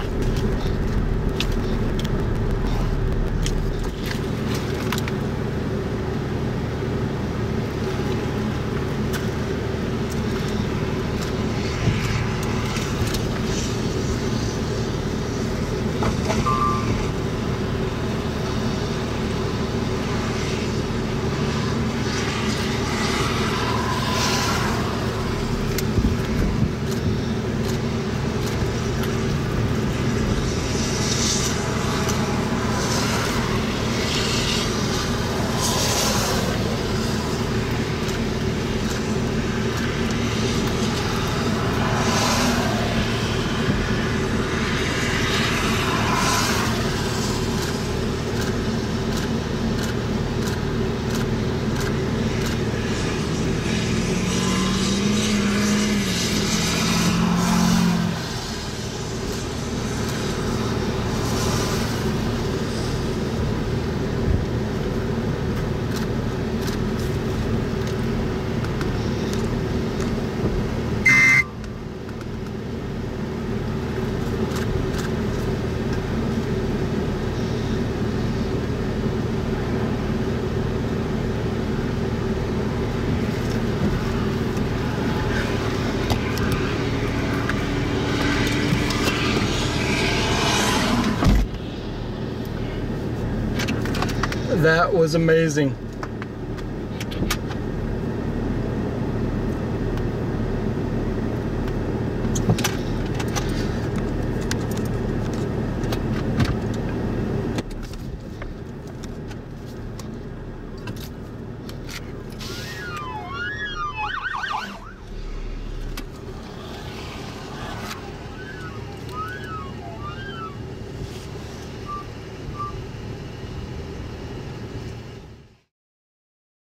lot. That was amazing.